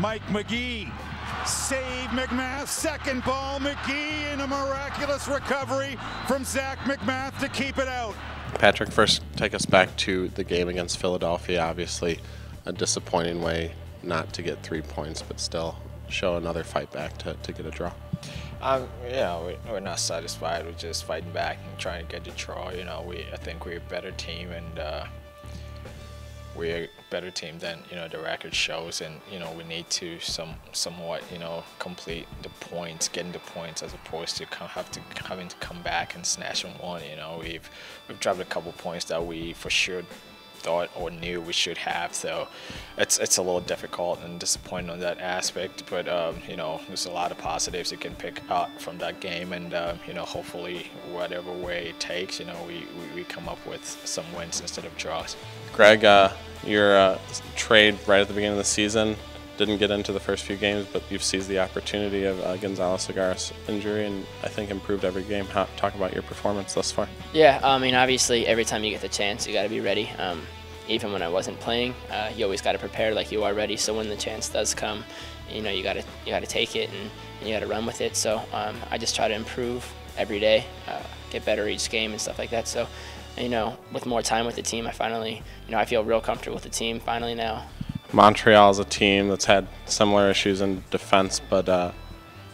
Mike Magee. Save MacMath, second ball, Magee in a miraculous recovery from Zac MacMath to keep it out. Patrick, first take us back to the game against Philadelphia. Obviously, a disappointing way not to get three points, but still show another fight back to, to get a draw. Um, you know, we, we're not satisfied with just fighting back and trying to get the draw. You know, we I think we're a better team and uh, we're a better team than you know the record shows, and you know we need to some somewhat you know complete the points, getting the points as opposed to come, have to having to come back and snatch them one. You know, we've we've dropped a couple points that we for sure thought or knew we should have. So it's it's a little difficult and disappointing on that aspect. But um, you know, there's a lot of positives you can pick up from that game, and uh, you know, hopefully, whatever way it takes, you know, we, we, we come up with some wins instead of draws. Greg, uh, your uh, trade right at the beginning of the season didn't get into the first few games, but you've seized the opportunity of uh, Gonzalo injury and I think improved every game. How, talk about your performance thus far. Yeah, I mean, obviously, every time you get the chance, you got to be ready. Um, even when I wasn't playing, uh, you always got to prepare like you are ready. So when the chance does come, you know, you got to you got to take it and, and you got to run with it. So um, I just try to improve every day, uh, get better each game and stuff like that. So, you know, with more time with the team, I finally, you know, I feel real comfortable with the team finally now. Montreal is a team that's had similar issues in defense, but uh,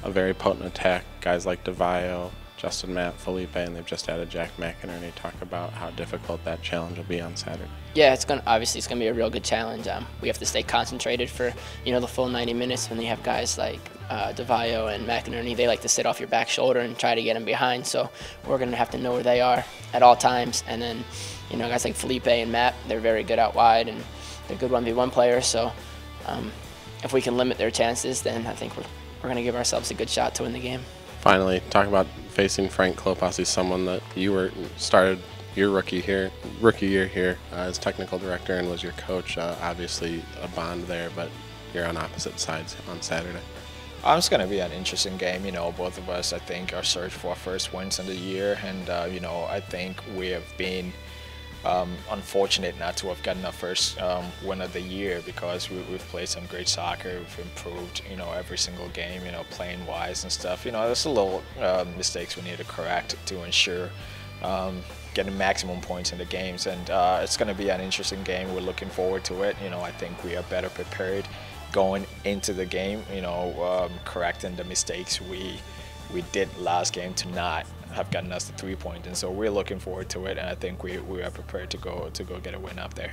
a very potent attack. Guys like Di Vaio, Justin Mapp, Felipe, and they've just added Jack McInerney. Talk about how difficult that challenge will be on Saturday. Yeah, it's gonna obviously it's gonna be a real good challenge. Um, we have to stay concentrated for you know the full 90 minutes. When you have guys like uh, and McInerney, they like to sit off your back shoulder and try to get them behind. So we're gonna have to know where they are at all times. And then you know guys like Felipe and Mapp, they're very good out wide and they're good 1v1 players. So um, if we can limit their chances, then I think we're we're gonna give ourselves a good shot to win the game. Finally, talk about facing Frank Klopas. He's someone that you were started your rookie here, rookie year here uh, as technical director and was your coach. Uh, obviously, a bond there, but you're on opposite sides on Saturday. Um, it's going to be an interesting game. You know, both of us, I think, are search for our first wins in the year, and uh, you know, I think we have been um, unfortunate not to have gotten our first um, win of the year because we, have played some great soccer. We've improved, you know, every single game, you know, playing wise and stuff. You know, there's a little uh, mistakes we need to correct to ensure um, getting maximum points in the games. And uh, it's going to be an interesting game. We're looking forward to it. You know, I think we are better prepared going into the game. You know, um, correcting the mistakes we we did last game to not have gotten us the three point. And so we're looking forward to it, and I think we, we are prepared to go to go get a win up there.